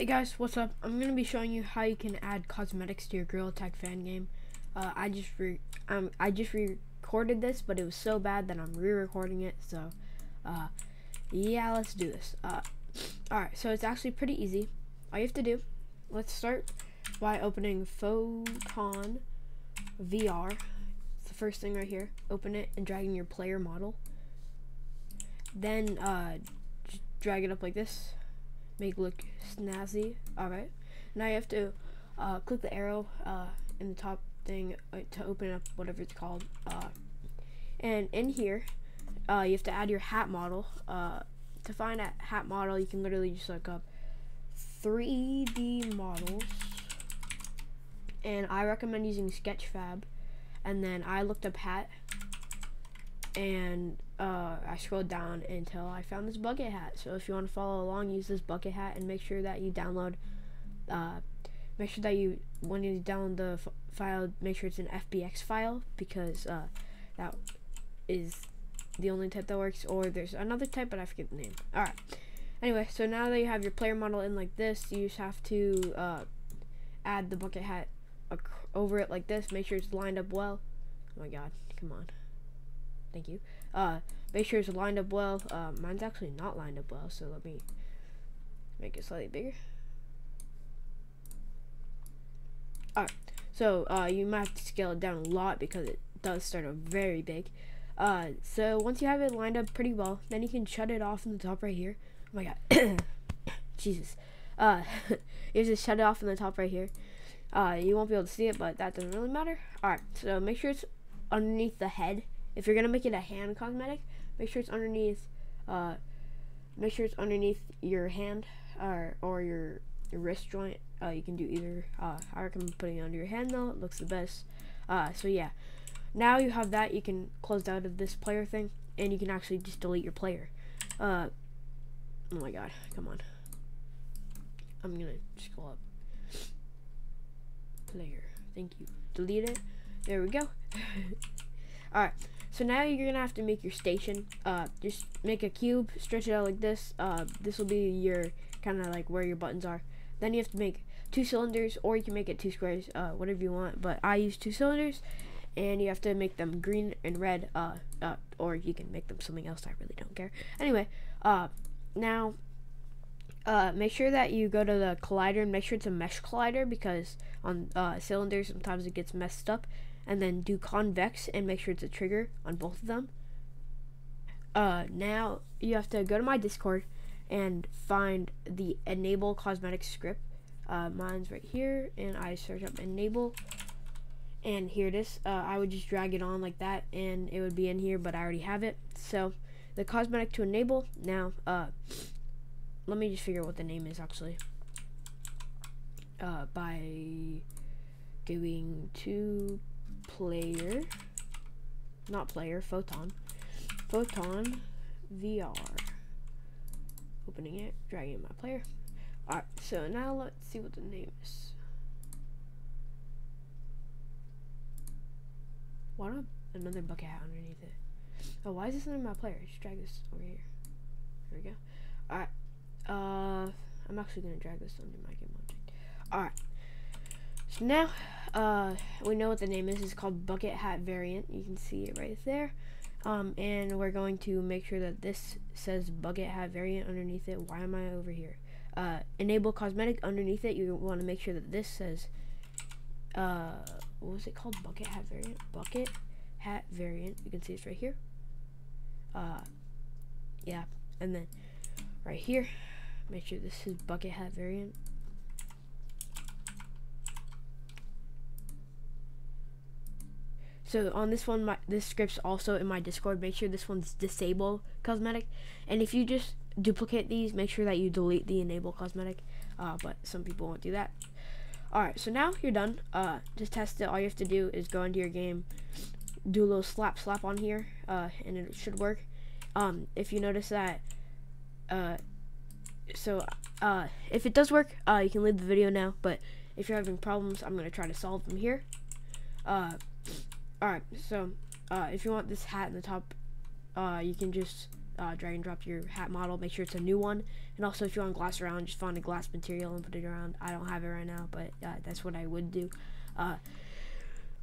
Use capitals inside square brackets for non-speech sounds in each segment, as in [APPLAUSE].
Hey guys, what's up? I'm gonna be showing you how you can add cosmetics to your Gorilla Tag fan game. Uh, I just re um I just recorded this, but it was so bad that I'm re-recording it. So, uh, yeah, let's do this. Uh, all right, so it's actually pretty easy. All you have to do, let's start by opening Photon VR. It's the first thing right here. Open it and dragging your player model. Then uh, drag it up like this make look snazzy. Alright. Now you have to uh, click the arrow uh, in the top thing uh, to open up whatever it's called. Uh, and in here, uh, you have to add your hat model. Uh, to find a hat model, you can literally just look up 3D models. And I recommend using Sketchfab. And then I looked up hat. And uh, I scrolled down until I found this bucket hat. So if you want to follow along, use this bucket hat and make sure that you download. Uh, make sure that you when you download the file, make sure it's an FBX file because uh, that is the only type that works. Or there's another type, but I forget the name. All right. Anyway, so now that you have your player model in like this, you just have to uh, add the bucket hat over it like this. Make sure it's lined up well. Oh my God! Come on. Thank you. Uh, make sure it's lined up well. Uh, mine's actually not lined up well, so let me make it slightly bigger. Alright, so uh, you might have to scale it down a lot because it does start out very big. Uh, so once you have it lined up pretty well, then you can shut it off in the top right here. Oh my god. [COUGHS] Jesus. Uh, [LAUGHS] you just shut it off in the top right here. Uh, you won't be able to see it, but that doesn't really matter. Alright, so make sure it's underneath the head if you're gonna make it a hand cosmetic, make sure it's underneath. Uh, make sure it's underneath your hand or or your, your wrist joint. Uh, you can do either. Uh, I recommend putting it under your hand though. It looks the best. Uh, so yeah. Now you have that, you can close out of this player thing, and you can actually just delete your player. Uh, oh my god, come on. I'm gonna scroll up. Player, thank you. Delete it. There we go. [LAUGHS] Alright, so now you're gonna have to make your station. Uh, just make a cube, stretch it out like this. Uh, this will be your kind of like where your buttons are. Then you have to make two cylinders, or you can make it two squares, uh, whatever you want. But I use two cylinders, and you have to make them green and red. Uh, uh, or you can make them something else. I really don't care. Anyway, uh, now uh, make sure that you go to the collider and make sure it's a mesh collider because on uh, cylinders sometimes it gets messed up and then do convex and make sure it's a trigger on both of them. Uh, now you have to go to my Discord and find the enable cosmetic script. Uh, mine's right here, and I search up enable, and here it is. Uh, I would just drag it on like that, and it would be in here, but I already have it. So the cosmetic to enable. Now, uh, let me just figure out what the name is actually. Uh, by going to player, not player, photon, photon VR. Opening it, dragging my player. Alright, so now let's see what the name is. Why not another bucket hat underneath it? Oh, why is this under my player? Just drag this over here. There we go. Alright. Uh, I'm actually going to drag this under my game object. Alright. So now, uh, we know what the name is. It's called Bucket Hat Variant. You can see it right there. Um, and we're going to make sure that this says Bucket Hat Variant underneath it. Why am I over here? Uh, enable Cosmetic underneath it. You want to make sure that this says, uh, what was it called? Bucket Hat Variant? Bucket Hat Variant. You can see it's right here. Uh, yeah. And then right here, make sure this is Bucket Hat Variant. So on this one, my, this script's also in my Discord. Make sure this one's disable cosmetic. And if you just duplicate these, make sure that you delete the enable cosmetic. Uh, but some people won't do that. Alright, so now you're done. Uh, just test it. All you have to do is go into your game, do a little slap slap on here, uh, and it should work. Um, if you notice that, uh, so uh, if it does work, uh, you can leave the video now. But if you're having problems, I'm gonna try to solve them here. Alright, so uh, if you want this hat in the top, uh, you can just uh, drag and drop your hat model. Make sure it's a new one. And also, if you want glass around, just find a glass material and put it around. I don't have it right now, but uh, that's what I would do. Uh,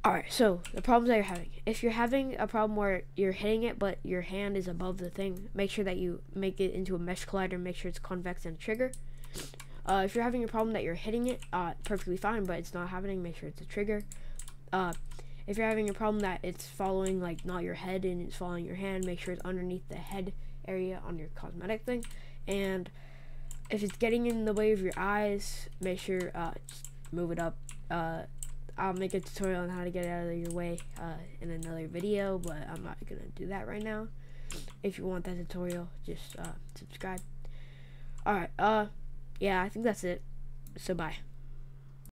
Alright, so the problems that you're having. If you're having a problem where you're hitting it, but your hand is above the thing, make sure that you make it into a mesh collider. Make sure it's convex and trigger. Uh, if you're having a problem that you're hitting it, uh, perfectly fine, but it's not happening, make sure it's a trigger. Uh, if you're having a problem that it's following like not your head and it's following your hand, make sure it's underneath the head area on your cosmetic thing. And if it's getting in the way of your eyes, make sure uh, move it up. Uh, I'll make a tutorial on how to get it out of your way uh, in another video, but I'm not gonna do that right now. If you want that tutorial, just uh, subscribe. Alright, uh, yeah, I think that's it. So bye.